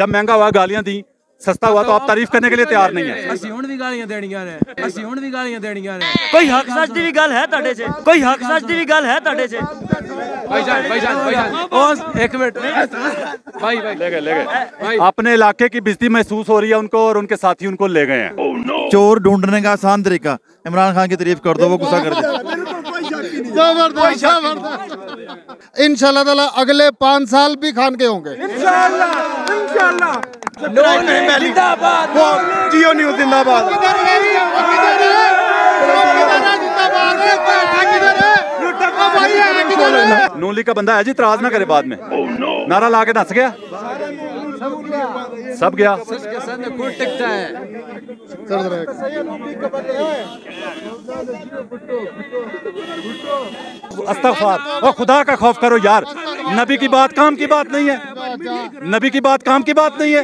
जब महंगा हुआ गालियां दी सस्ता हुआ तो आप तारीफ करने के लिए तैयार नहीं है ਅਸੀਂ ਹੁਣ ਵੀ ਗਾਲੀਆਂ ਦੇਣੀਆਂ ਨੇ ਅਸੀਂ ਹੁਣ ਵੀ ਗਾਲੀਆਂ ਦੇਣੀਆਂ ਨੇ ਕੋਈ ਹੱਕ ਸੱਚ ਦੀ ਵੀ ਗੱਲ ਹੈ ਤੁਹਾਡੇ 'ਚ ਕੋਈ ਹੱਕ ਸੱਚ ਦੀ ਵੀ ਗੱਲ ਹੈ ਤੁਹਾਡੇ 'ਚ ਭਾਈਜਾਨ ਭਾਈਜਾਨ ਭਾਈਜਾਨ ਉਹ ਇੱਕ ਮਿੰਟ ਭਾਈ ਭਾਈ ले गए ले गए अपने इलाके की बिजती महसूस हो रही है उनको और उनके साथी उनको ले गए हैं चोर ढूंढने का आसान तरीका इमरान खान की तारीफ कर दो वो गुस्सा कर दे जबरदस्त जबरदस्त इंशाल्लाह ताला अगले पाँच साल भी खान के होंगे जियो न्यूज़ जिंदाबाद। नूली का बंदा है जी तराज ना करे बाद में। नारा ला के दस गया। सब गया। के टिकता है। अस्तगफार। और खुदा का खौफ करो यार। नबी की बात काम की बात नहीं है। नबी की बात काम की बात नहीं है।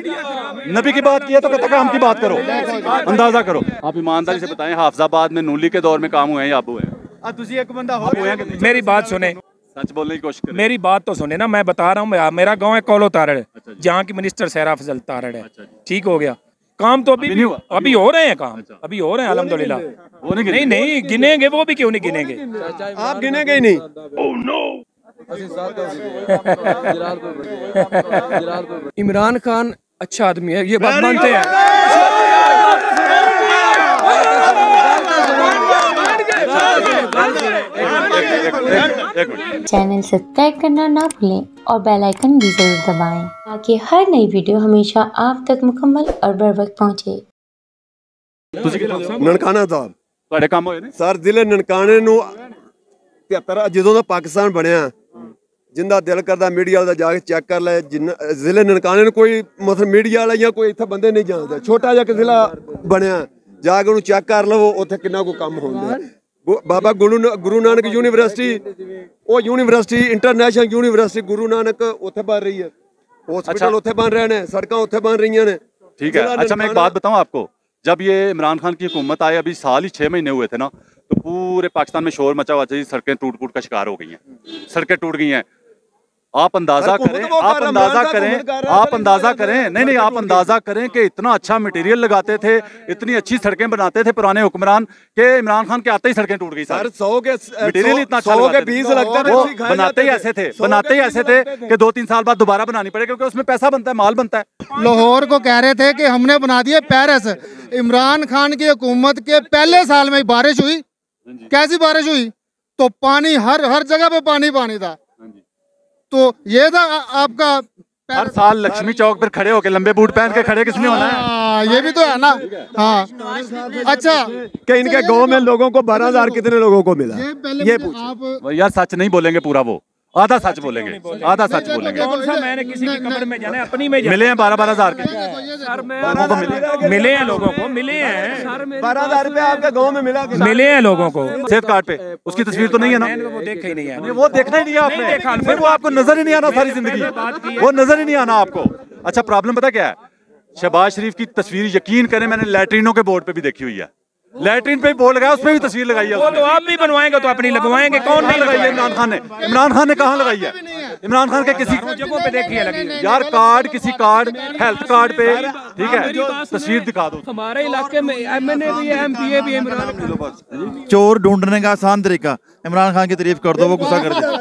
नबी की बात की है तो कहते काम की बात करो। अंदाज़ा करो। आप ईमानदारी से बताएँ हाफजाबाद में नूली के दौर में काम हुए हैं या हुए हैं? मेरी बात सुने। सच बोलने की कोशिश मेरी बात तो सुने ना मैं बता रहा हूँ मेरा गाँव है कोलो तारड़ जहाँ की मिनिस्टर सहरा फजल तारड़ है। ठीक हो गया। काम तो अभी अभी हुआ? अभी हो रहे हैं काम। अच्छा। अभी हो रहे हैं अलहमदुलिल्लाह। वो नहीं नहीं नहीं गिनेंगे वो भी क्यों नहीं गिनेंगे? आप गिनेंगे ही नहीं। इमरान खान अच्छा आदमी है ये बात मानते हैं। चैनल सब्सक्राइब करना ना भूलें। और बेल आइकन भी जरूर दबाएं ताकि हर नई वीडियो हमेशा आप तक मुकम्मल और बर वक्त पहुंचे ਤੁਸੀਂ ਕਿਹੜਾ ਸਾਹਿਬ ਨਨਕਾਣਾ ਸਾਹਿਬ ਤੁਹਾਡੇ ਕੰਮ ਹੋਏ ਨੇ ਸਰ ਜ਼ਿਲ੍ਹੇ ਨਨਕਾਣੇ ਨੂੰ 73 ਜਦੋਂ ਦਾ ਪਾਕਿਸਤਾਨ ਬਣਿਆ ਜਿੰਦਾ ਦਿਲ ਕਰਦਾ ਮੀਡੀਆ ਵਾਲਾ ਜਾ ਕੇ ਚੈੱਕ ਕਰ ਲੈ ਜਿੰਨਾ ਜ਼ਿਲ੍ਹੇ ਨਨਕਾਣੇ ਨੂੰ ਕੋਈ ਮਤਲਬ ਮੀਡੀਆ ਵਾਲਾ ਜਾਂ ਕੋਈ ਇੱਥੇ ਬੰਦੇ ਨਹੀਂ ਜਾਣਦਾ ਛੋਟਾ ਜਿਹਾ ਕਿ ਜ਼ਿਲ੍ਹਾ ਬਣਿਆ ਜਾ ਕੇ ਉਹਨੂੰ ਚੈੱਕ ਕਰ ਲਵੋ ਉੱਥੇ ਕਿੰਨਾ ਕੋ ਕੰਮ ਹੁੰਦਾ ਗੁ- ਬਾਬਾ ਗੁਰੂ ਨਾ- ਗੁਰੂ ਨਾਨਕ ਯੂਨੀਵਰਸਿਟੀ ਉਹ university international university Guru Nanak ਉੱਥੇ ਬਣ ਰਹੀ ਹੈ ਹਸਪੀਟਲ ਉੱਥੇ ਬਣ ਰਹੇ ਨੇ ਸੜਕਾਂ ਉੱਥੇ ਬਣ ਰਹੀਆਂ ਨੇ ठीक है ਜ਼ਿਲ੍ਹਾ अच्छा मैं एक ਨਨਕਾਣਾ- बात बताऊं आपको जब ये इमरान खान की हुकूमत आई अभी साल ही छह महीने हुए थे ना तो पूरे पाकिस्तान में शोर मचा हुआ था जी सड़कें टूट फूट का शिकार हो गई हैं सड़कें टूट गई हैं आप अंदाज़ा करें आप अंदाज़ा करें है, आप अंदाज़ा करें। नहीं नहीं आप अंदाज़ा करें कि इतना अच्छा मटेरियल लगाते थे इतनी अच्छी सड़कें बनाते थे पुराने हुक्मरान के इमरान खान के आते ही सड़कें टूट गई सर। सौ के मटेरियल इतना अच्छा सौ के बीस लगते थे वो बनाते ही ऐसे थे। बनाते ही ऐसे थे कि दो तीन साल बाद दोबारा बनानी पड़े क्योंकि उसमें पैसा बनता है माल बनता है। लाहौर को कह रहे थे कि हमने बना दिया पेरिस इमरान खान की हुकूमत के पहले साल में बारिश हुई। कैसी बारिश हुई? तो पानी हर हर जगह पे पानी पानी था। तो ये था आ- आपका हर साल लक्ष्मी चौक पर खड़े होके लंबे बूट पहन के खड़े किसने होना है? हाँ, ये भी तो है ना। हाँ। अच्छा। कि इनके गाँव में लोगों को बारह हज़ार कितने लोगों को मिला? ये पहले ये आप यार सच नहीं बोलेंगे पूरा वो। आधा सच बोलेंगे? आधा सच बोलेंगे। मैंने किसी की कब्र में जाना अपनी में मिले हैं बारह बारह हज़ार के लोगों को मिले मिले हैं लोगों को मिले हैं। बारह हज़ार रुपया आपके गाँव में मिला मिले हैं लोगों को। सेहत कार्ड पे। उसकी तस्वीर तो नहीं है ना? वो देखा ही नहीं है। वो देखना ही नहीं है आपने। देखा, फिर वो आपको नज़र ही नहीं आना सारी ज़िंदगी। वो नज़र ही नहीं आना आपको। अच्छा प्रॉब्लम पता क्या है? शहबाज शरीफ की तस्वीर यकीन करें मैंने लैट्रिनों के बोर्ड पे भी देखी हुई है। लैट्रिन पे बोल बोर्ड लगाया उसपे भी तस्वीर लगाई है वो तो आप भी बनवाएँगे तो अपनी लगवाएँगे कौन नहीं लगाई है इमरान खान ने इमरान खान ने कहाँ लगाई है? इमरान खान के किसी जगहों पे देखी है लगी यार कार्ड किसी कार्ड हेल्थ कार्ड पे ठीक है? तस्वीर दिखा दो। हमारे इलाके में एमएनए भी एमपीए भी इमरान चोर ढूँढने का आसान तरीका इमरान खान की तारीफ़ कर दो वो गुस्सा कर दे। ज़बरदस्त ज़बरदस्त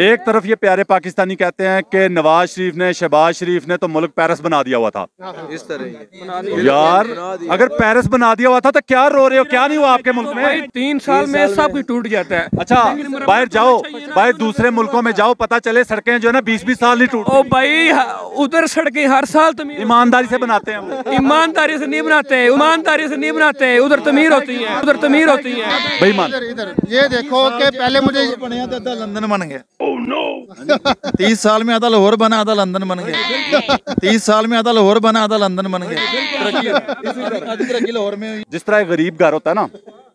एक तरफ़ ये प्यारे पाकिस्तानी कहते हैं कि नवाज़ शरीफ ने शहबाज शरीफ ने तो मुल्क पेरिस बना दिया हुआ था। इस तरह यार अगर पेरिस बना दिया हुआ था तो क्या रो रहे हो? क्या नहीं हुआ आपके मुल्क में? तीन साल में सब कुछ टूट जाता है अच्छा बाहर जाओ बाहर दूसरे मुल्कों में जाओ पता चले सड़कें जो है ना बीस बीस साल नहीं टूट ओ भाई उधर सड़कें हर साल तमीर ईमानदारी से बनाते हैं ईमानदारी से नहीं बनाते ईमानदारी से नहीं बनाते उधर तमीर होती है उधर तमीर होती है। बेईमान। ये देखो कि पहले मुझे लंदन तो बन गया। oh, हाँ तीस साल में आधा लाहौर बना आधा लंदन बन गया। तीस साल में आधा लाहौर बना आधा लंदन बन गया। लाहौर में जिस तरह गरीब घर होता है ना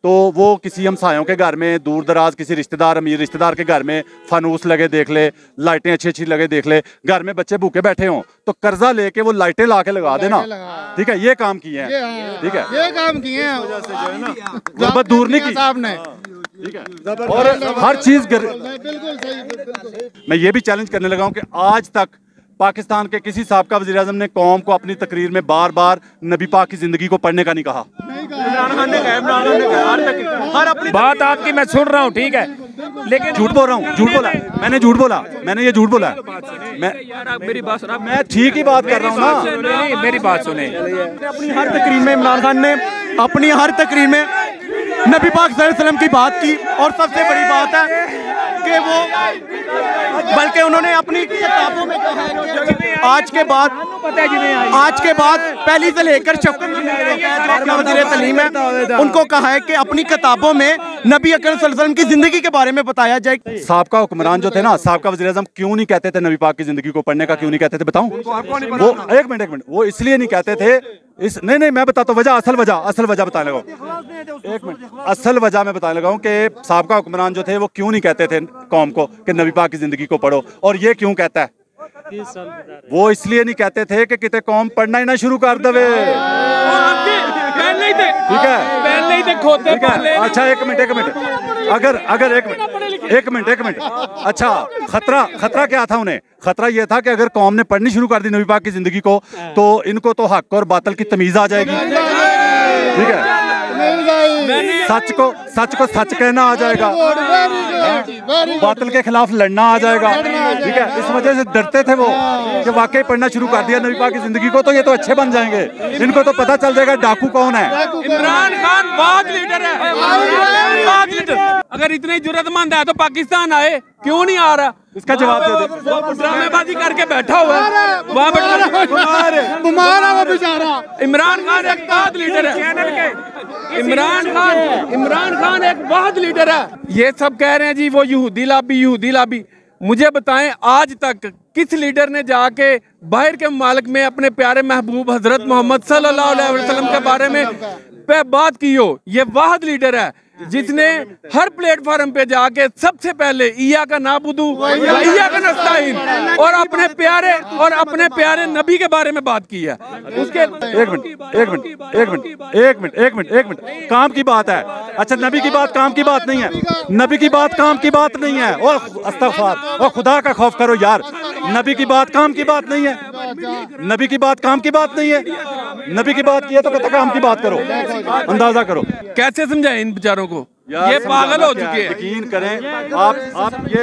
तो वो किसी हमसायों के घर में दूर दराज किसी रिश्तेदार अमीर रिश्तेदार के घर में फानूस लगे देख ले लाइटें अच्छी अच्छी लगे देख ले घर में बच्चे भूखे बैठे हों तो कर्जा लेके वो लाइटें ला के लगा देना। ठीक है ये काम किए हैं। हाँ। ठीक है। ये काम किए हैं। दूर नहीं किया ठीक है? और हर चीज़ गर... बिल्कुल सही बिल्कुल मैं ये भी चैलेंज करने लगा हूँ कि आज तक पाकिस्तान के किसी सबका वजी अजम ने कौम को अपनी तकरीर में बार बार नबी पाक की ज़िंदगी को पढ़ने का नहीं कहा। बात आपकी मैं सुन रहा हूँ ठीक है? लेकिन झूठ बोल रहा हूँ झूठ बोला। मैंने झूठ बोला मैंने ये झूठ बोला। मैं मेरी बात सुना। मैं ठीक ही बात कर रहा हूँ ना। मेरी बात सुने अपनी हर तकरीर में इमरान खान ने अपनी हर तकरीर में नबी पाक वसल्लम की बात की और सबसे बड़ी बात है कि वो बल्कि उन्होंने अपनी किताबों में कहा है आज के बाद आज के बाद पहली से लेकर वज़ीर तलीम है। उनको कहा है कि अपनी किताबों में नबी अकरम सल्लल्लाहु अलैहि वसल्लम की ज़िंदगी के बारे में बताया जाए। साहबका हुक्मरान जो थे ना साहबका वजी अजम क्यों नहीं कहते थे नबी पाक की ज़िंदगी को पढ़ने का क्यों नहीं कहते थे? बताऊँ? वो एक मिनट एक मिनट। वो इसलिए नहीं कहते थे इस नहीं नहीं मैं बताता हूँ वजह असल वजह असल वजह बताने लगा एक मिनट। असल वजह मैं बताने लगा हूँ कि साहबका हुक्मरान जो थे वो क्यों नहीं कहते थे कौम को कि नबी पाक की ज़िंदगी को पढ़ो। और ये क्यों कहता है? वो इसलिए नहीं कहते थे कि किते कौम पढ़ना ही ना शुरू कर खोते ठीक है? अच्छा एक मिनट एक मिनट। अगर अगर एक मिनट एक मिनट एक मिनट। अच्छा खतरा खतरा क्या था उन्हें? खतरा यह था कि अगर कौम ने पढ़नी शुरू कर दी नबी पाक की ज़िंदगी को तो इनको तो हक और बातल की तमीज आ जाएगी। ठीक है? सच को सच को सच कहना आ जाएगा। बातल के खिलाफ लड़ना आ जाएगा। ठीक है? इस वजह से डरते थे वो कि वाकई पढ़ना शुरू कर दिया नबी पाक की ज़िंदगी को तो ये तो अच्छे बन जाएँगे। इनको तो पता चल जाएगा डाकू कौन है। इमरान खान बहुत लीडर है। लीडर। अगर इतने जरूरतमंद है तो पाकिस्तान आए क्यों नहीं आ रहा? इसका जवाब दे दे। वो ड्रामेबाजी करके बैठा हुआ है। वहाँ बैठा बीमार है। वो बेचारा। इमरान खान एक बहुत लीडर है। इमरान खान इमरान खान एक बहुत लीडर है। ये सब कह रहे हैं जी वो यहूदी लाबी यहूदी लाबी। मुझे बताएँ आज तक किस लीडर ने जाके बाहर के मालिक में अपने प्यारे महबूब हज़रत मोहम्मद सल्लल्लाहु अलैहि वसल्लम के बारे में पे बात की हो? ये वाहद लीडर है। जिसने हर प्लेटफॉर्म पे जाके सबसे पहले ईया का नाबुदू ईया का नस्ताइन और अपने प्यारे और अपने प्यारे नबी के बारे में बात की है उसके एक मिनट एक मिनट एक मिनट एक मिनट एक मिनट एक मिनट काम की बात है अच्छा नबी की बात काम की बात नहीं है नबी की बात काम की बात नहीं है ओ अस्तगफार ओ खुदा का खौफ करो यार नबी की बात काम की बात नहीं है नबी की बात काम की बात नहीं है नबी की बात की है तो कहता काम की बात करो अंदाज़ा करो कैसे समझाए इन बेचारों को ये पागल हो चुके हैं। यकीन करें आप आप ये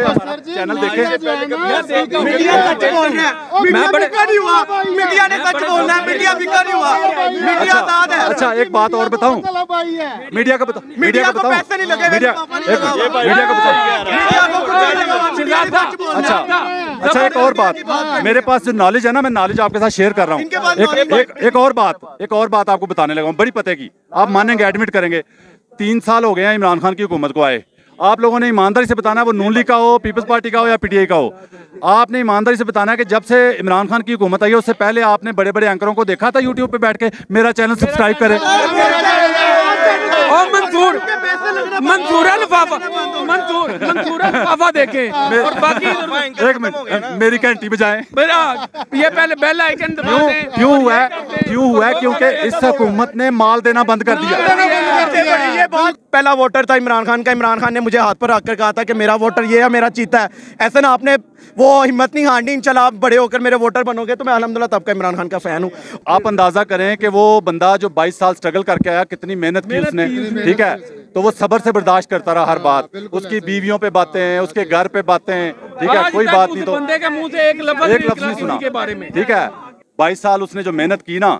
चैनल देखें। मीडिया सच बोल रहा है। मीडिया बड़े- नहीं हुआ। मीडिया ने सच बोलना है मीडिया बिका नहीं हुआ। मीडिया आज़ाद है। अच्छा एक बात और बताऊँ। मीडिया का बताओ मीडिया का को बताऊँ। पैसे नहीं लगे मीडिया। मीडिया का बताओ। अच्छा है। अच्छा एक और बात। मेरे पास जो नॉलेज है ना मैं नॉलेज आपके साथ शेयर कर रहा हूँ। एक, एक एक और बात एक और बात आपको बताने लगा हूँ। बड़ी पते की। आप मानेंगे एडमिट करेंगे तीन साल हो गए हैं इमरान खान की हुकूमत को आए। आप लोगों ने ईमानदारी से बताना है वो नून लीग का हो पीपल्स पार्टी का हो या पीटीआई का हो। आपने ईमानदारी से बताना है कि जब से इमरान खान की हुकूमत आई है उससे पहले आपने बड़े बड़े एंकरों को देखा था यूट्यूब पे बैठ के मेरा चैनल सब्सक्राइब करें। और मंसूर मंसूर लिफाफा मंसूर मंसूर लिफाफा देखे। और बाकी एक मिनट मेरी घंटी बजाएँ। ये पहले बेल आइकन क्यों क्यों हुआ क्यों हुआ क्योंकि इस हुकूमत ने माल देना बंद कर दिया। ये बहुत पहला वोटर था इमरान खान का। इमरान खान ने मुझे हाथ पर रखकर कहा था कि मेरा वोटर ये है मेरा चीता है। ऐसे ना आपने वो हिम्मत नहीं हारनी। इंशाल्लाह आप बड़े होकर मेरे वोटर बनोगे तो मैं अलहमदिल्ला तब का इमरान खान का फ़ैन हूँ। आप अंदाज़ा करें कि वो बंदा जो 22 साल स्ट्रगल करके आया कितनी मेहनत की उसने ठीक है? तो वो सबर से बर्दाश्त करता रहा हर बात। उसकी बीवियों पे बातें हैं उसके घर पे बातें ठीक है? कोई बात नहीं तो बंदे के मुँह से एक लफ्ज एक लफ्ज नहीं सुना के बारे में। ठीक है? बाईस साल उसने जो मेहनत की ना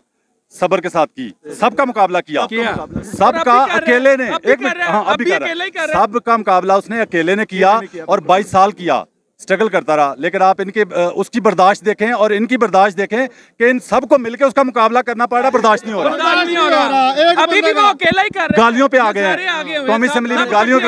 सबर के साथ की। सबका मुकाबला किया। किया। सबका अकेले ने एक मिनट। हाँ। अभी कर सब। सबका मुकाबला उसने अकेले ने किया। और बाईस साल किया। स्ट्रगल करता रहा। लेकिन आप इनके उसकी बर्दाश्त देखें और इनकी बर्दाश्त देखें कि इन सबको मिलकर उसका मुकाबला करना पड़ रहा। बर्दाश्त नहीं हो रहा। बर्दाश्त नहीं हो रहा। अभी भी वो अकेला ही कर रहे गालियों पे आ गए कौमी असेंबली में गालियों।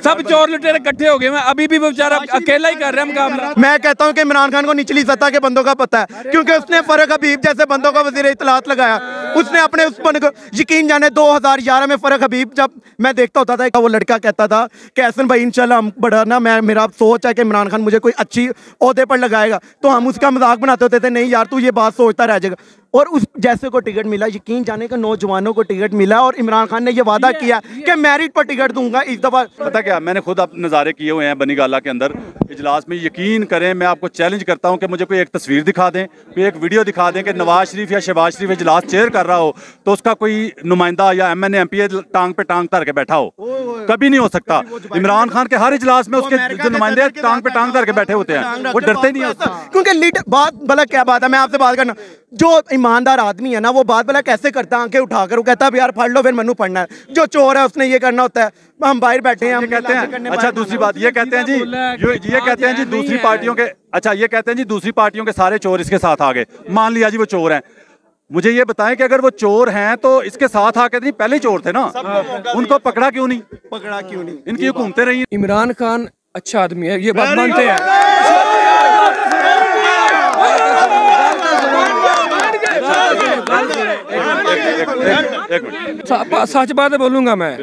सब चोर लुटेरे इकट्ठे हो गए हैं। अभी भी वो बेचारा अकेला ही कर रहे हैं मुकाबला। मैं कहता हूँ कि इमरान खान को निचली सतह के बंदों का पता है क्योंकि उसने फरक हबीब जैसे बंदों का वज़ीर इतलात लगाया। उसने अपने उस बंद को यकीन जाने 2011 में फरक हबीब जब मैं देखता होता था वो लड़का कहता था कि हसन भाई इंशाल्लाह हम बढ़ाना मैं मेरा सोच है कि इमरान खान मुझे कोई अच्छी अहदे पर लगाएगा तो हम उसका मज़ाक बनाते होते थे, नहीं यार, तू ये बात सोचता रह जाएगा। और उस जैसे को टिकट मिला यकीन जाने का नौजवानों को टिकट मिला और इमरान खान ने ये वादा किया कि मेरिट पर टिकट दूँगा इस दफ़ा। पता क्या मैंने खुद आप नज़ारे किए हुए हैं बनी गाला के अंदर। इजलास में यकीन करें मैं आपको चैलेंज करता हूँ कि मुझे कोई एक तस्वीर दिखा दें कोई एक वीडियो दिखा दें कि नवाज़ शरीफ या शहबाज शरीफ इजलास चेयर कर रहा हो तो उसका कोई नुमाइंदा या M N M P A टांग पे टांग धर के बैठा हो। कभी नहीं हो सकता। इमरान खान के हर इजलास में उसके जो नुमाइंदे टांग पे टांग धर के बैठे होते हैं। वो डरते नहीं है उससे। क्योंकि लीडर बात भला क्या बात है मैं आपसे बात करना। जो ईमानदार आदमी है ना वो बात भला कैसे करता आँखें उठाकर वो कहता है यार पढ़ लो फिर मनु पढ़ना है। जो चोर है उसने ये करना होता है। हम बाहर बैठे हैं हम कहते हैं। अच्छा दूसरी बात ये कहते हैं जी ये कहते हैं जी दूसरी पार्टियों के अच्छा ये कहते हैं जी दूसरी पार्टियों के सारे चोर इसके साथ आ गए। मान लिया जी वो चोर हैं। मुझे ये बताएँ कि अगर वो चोर हैं तो इसके साथ आके नहीं पहले ही चोर थे ना? उनको पकड़ा क्यों नहीं? पकड़ा क्यों नहीं? इनकी हुकूमतें रही इमरान खान अच्छा आदमी है ये बात मानते हैं एक मिनट स- सच बात बोलूँगा मैं।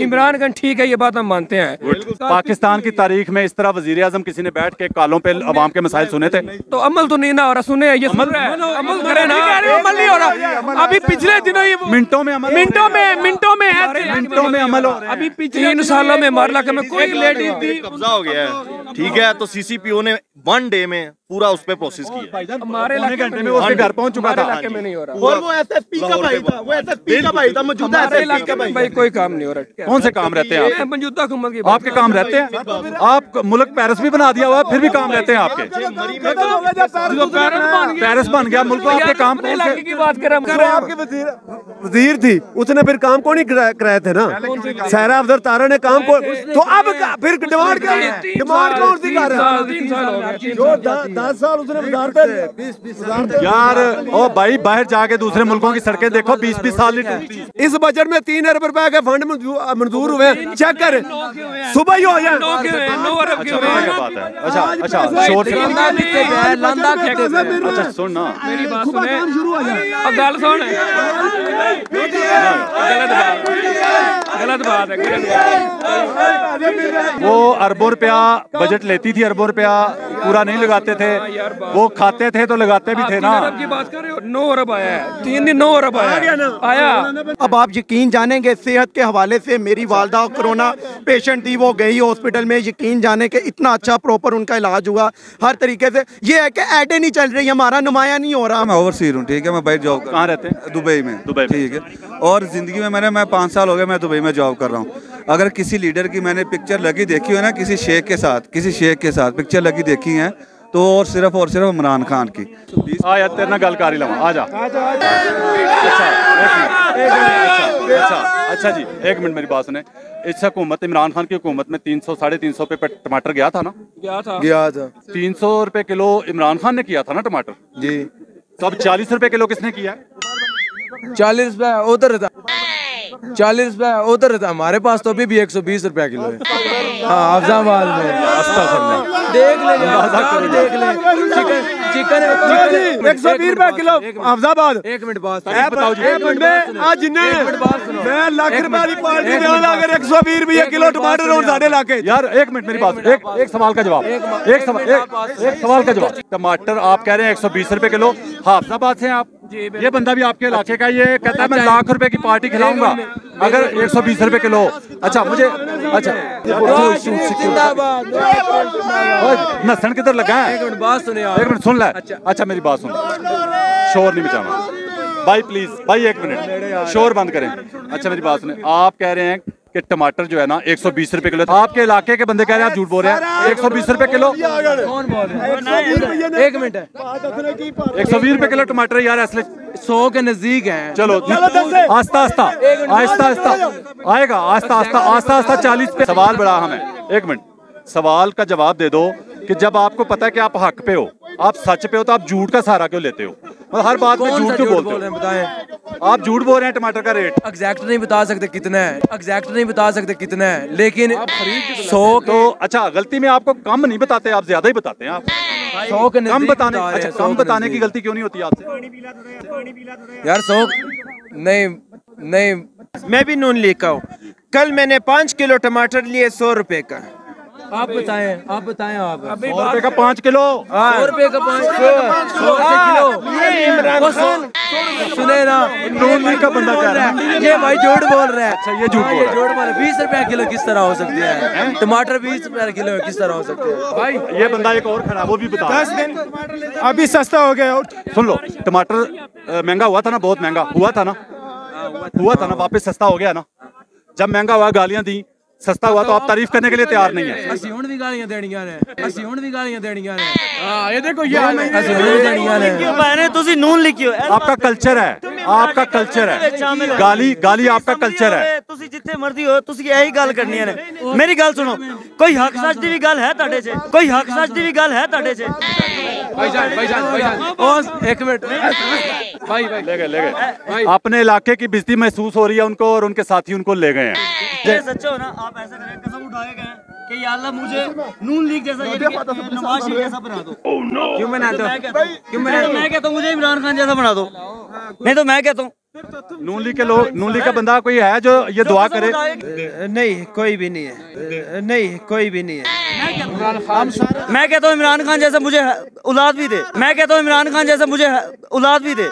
इमरान खान ठीक है ये बात हम मानते हैं। पाकिस्तान की तारीख में इस तरह वज़ीर आज़म किसी ने बैठ के कालों पे अवाम के मसाइल सुने थे? तो अमल तो नहीं ना हो रहा सुने ये अमल करे ना। अमल नहीं हो रहा। अभी पिछले दिनों ही मिनटों में अमल मिनटों में मिनटों में मिनटों में अमल हो अभी तीन सालों में हमारे इलाके में कोई लेडीज़ थी कब्जा हो गया है। ठीक है तो सीसीपीओ ने वन डे में पूरा उस पर प्रोसेस किया। हमारे घंटे में वो उसके घर पहुँच चुका था इलाके में नहीं हो रहा। और वो एसएसपी का भाई था वो एसएसपी का भाई था मौजूदा एसएसपी इलाके का में भाई भाई कोई काम नहीं हो रहा। कौन से काम रहते हैं ये आपके मौजूदा हुकूमत की आपके काम रहते हैं? आप मुल्क पेरिस भी बना दिया हुआ है फिर भी काम रहते हैं आपके। पेरिस बन गया। मुल्क आपके काम इलाके की बात कर रहे हैं। आपके वज़ीर थी उसने फिर काम कौन ही करा- कराए थे ना? सहरा अफजर तारा ने काम को तो अब फिर डिमांड क्या है डिमांड कौन सी कर रहा है? तीन साल हो गए जो दस साल उसने वजारत यार ओ भाई बाहर जाके दूसरे मुल्कों की सड़कें देखो बीस बीस साल नहीं इस बजट में तीन अरब रुपए के फंड मंजूर हुए। चेक कर। सुबह ही हो जाए। नौ के हुए, नौ अरब के अच्छा हुए। क्या बात है। अच्छा अच्छा शोर। अच्छा सुन ना। मेरी बात सुने। अब गल सुन। गलत बात गलत बात है वो अरबों रुपया बजट लेती थी अरबों रुपया पूरा नहीं लगाते थे। वो खाते थे तो लगाते भी थे ना। की बात कर रहे हो नौ अरब आया है। तीन दिन नौ अरब आया है। आया। अब आप यकीन जानेंगे सेहत के हवाले से मेरी वालदा कोरोना पेशेंट थी वो गई हॉस्पिटल में। यकीन जाने के इतना अच्छा प्रॉपर उनका इलाज हुआ हर तरीके से। ये है कि एडें नहीं चल रही हमारा नुमाया नहीं हो रहा। मैं ओवरसीज हूँ ठीक है? मैं बाहर जॉब कहाँ रहते हैं? दुबई में। दुबई ठीक है। और ज़िंदगी में मैंने मैं पाँच साल हो गए मैं दुबई में जॉब कर रहा हूँ। अगर किसी लीडर की मैंने पिक्चर लगी देखी हो ना किसी शेख के साथ किसी शेख के साथ पिक्चर लगी देखी है तो और सिर्फ़ और सिर्फ़ इमरान खान की। आ यार तेरे ना गल कर ही लवा। आ जा। अच्छा अच्छा अच्छा अच्छा जी एक मिनट मेरी बात सुने। इस हुकूमत इमरान खान की हुकूमत में तीन सौ साढ़े तीन सौ पे पे टमाटर गया था ना? गया था। गया था। तीन सौ रुपए किलो इमरान खान ने किया था ना टमाटर? जी। तो अब चालीस रुपए किलो किसने किया? चालीस रुपए उधर था। चालीस रुपए उधर हमारे पास तो अभी भी एक सौ बीस रुपया किलो है। हाँ अफजाबाद में। देख ले देख ले। चिकन चिकन एक सौ बीस रुपए किलो अफजाबाद। एक मिनट बात एक मिनट में आज मैं लाख रुपए की पार्टी अगर एक सौ बीस रुपये किलो टमाटर और साढ़े लाखे यार एक मिनट मेरी बात एक एक सवाल का जवाब। एक सवाल एक, सवाल का जवाब। टमाटर आप कह रहे हैं एक सौ बीस रुपए किलो। हाफजाबाद से हैं आप ये बंदा भी आपके इलाके का ये कहता है मैं लाख रुपए की पार्टी खिलाऊँगा। अगर एक सौ बीस रुपए किलो। अच्छा मुझे अच्छा। न नसन किधर लगा है एक मिनट सुने एक मिनट सुन ला। अच्छा। मेरी बात सुन। शोर नहीं मचाना। भाई प्लीज़ भाई एक मिनट। शोर बंद करें। अच्छा मेरी बात सुने। आप कह रहे हैं कि टमाटर जो है ना एक सौ बीस रुपए किलो आपके इलाके के बंदे कह रहे हैं झूठ बोल रहे हैं। एक सौ बीस रुपए किलो। कौन बोल रहा है? एक मिनट। एक सौ बीस रुपए किलो टमाटर यार असले सौ के नज़दीक है। चलो आस्ता आस्ता। आहिस्ता आहिस्ता आएगा आस्ता आस्ता आस्ता आस्ता चालीस पे। सवाल बड़ा हमें। है एक मिनट। सवाल का जवाब दे दो। कि जब आपको पता है कि आप हक पे हो आप सच पे हो तो आप झूठ का सहारा क्यों लेते हो? मतलब हर बात में झूठ क्यों बोलते हो? बताएँ। आप झूठ बोल रहे हैं टमाटर का रेट एग्जैक्ट नहीं बता सकते कितना है एग्जैक्ट नहीं बता सकते कितना है लेकिन सौ तो अच्छा गलती में आपको कम नहीं बताते आप ज़्यादा ही बताते हैं आप। सौ के कम नज़दीक बताने अच्छा कम बताने की गलती क्यों नहीं होती आपसे? यार सौ नहीं नहीं। मैं भी नून लेकर हूँ कल मैंने पाँच किलो टमाटर लिए सौ रुपए का। आप बताएँ आप बताएँ आप। सौ रुपए का पाँच किलो। सौ रुपए का पाँच सौ सौ रुपए किलो। इमरान खान। सुने ना नून लीग का बंदा कह रहा है। ये भाई झूठ बोल रहा है। अच्छा ये झूठ हाँ, बोल झूठ बोल रहा है। बीस रुपया किलो किस तरह हो सकती है? टमाटर बीस रुपया किलो किस तरह हो सकते हैं? भाई ये बंदा एक और खड़ा वो भी बता दस दिन अभी सस्ता हो गया। सुन लो टमाटर महँगा हुआ था ना बहुत महँगा। हुआ था ना? हुआ था ना वापस सस्ता हो गया ना? जब महँगा हुआ गालियाँ दी सस्ता हुआ तो आप तारीफ करने के लिए तैयार नहीं है ਅਸੀਂ ਹੁਣ ਵੀ ਗਾਲੀਆਂ ਦੇਣੀਆਂ ਨੇ ਅਸੀਂ ਹੁਣ ਵੀ ਗਾਲੀਆਂ ਦੇਣੀਆਂ ਨੇ हाँ ये देखो ये हाल है ਅਸੀਂ ਹੁਣ ਵੀ ਦੇਣੀਆਂ ਨੇ क्यों बहने तुसी नून लिखियो आपका कल्चर है आपका कल्चर है गाली गाली आपका कल्चर है ਤੁਸੀਂ ਜਿੱਥੇ ਮਰਜ਼ੀ ਹੋ ਤੁਸੀਂ ਇਹੀ ਗੱਲ ਕਰਨੀਆਂ ਨੇ ਮੇਰੀ ਗੱਲ ਸੁਣੋ ਕੋਈ ਹੱਕ ਸੱਚ ਦੀ ਵੀ ਗੱਲ ਹੈ ਤੁਹਾਡੇ 'ਚ ਕੋਈ ਹੱਕ ਸੱਚ ਦੀ ਵੀ ਗੱਲ ਹੈ ਤੁਹਾਡੇ 'ਚ भाईजान भाईजान भाईजान ओ एक मिनट भाई भाई ले गए ले गए अपने इलाके की बिजती महसूस हो रही है उनको और उनके साथी उनको ले गए हैं ये सच्चे हो ना आप ऐसा करें कसम उठाए गए कि या अल्लाह मुझे नून लीग जैसा नवाज़ शरीफ जैसा बना दो। क्यों बना दो? क्यों मैं तो मैं कहता हूँ मुझे इमरान खान जैसा बना दो। नहीं तो मैं कहता हूँ नून लीग के लोग नून लीग का बंदा कोई है जो ये दुआ करे? नहीं कोई भी नहीं है। नहीं कोई भी नहीं है। मैं कहता हूँ इमरान खान जैसा मुझे औलाद भी दे। मैं कहता हूँ इमरान खान जैसा मुझे औलाद भी दे।